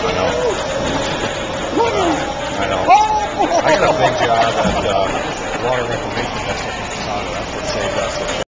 I know. I know. I got a big job at uh, Water Reclamation Festival in Sonora.